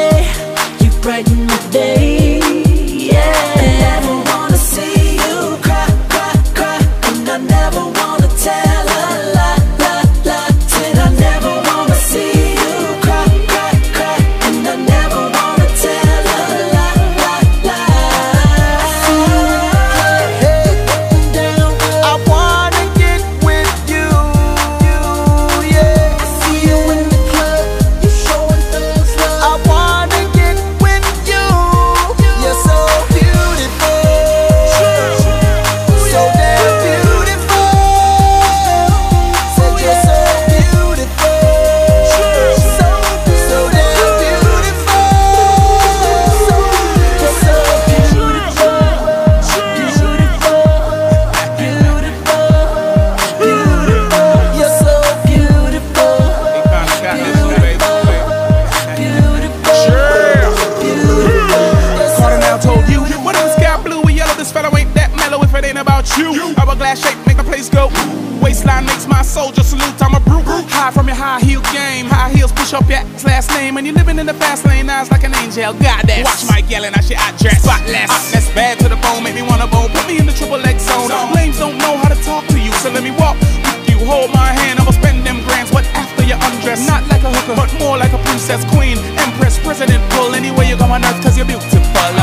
day. You brighten my day. my soldier salute. I'm a brute. High from your high heel game. High heels push up your ass, last name. And you're living in the fast lane. Eyes like an angel. Goddess. Watch my yelling. I shit I. Spotless. That's bad to the bone. Make me wanna bone. Put me in the triple X zone. Lames don't know how to talk to you. So let me walk with you. Hold my hand. I'ma spend them grands. But after you undress? Not like a hooker, but more like a princess, queen, empress, president. Pull anywhere you go on earth. Cause you're beautiful.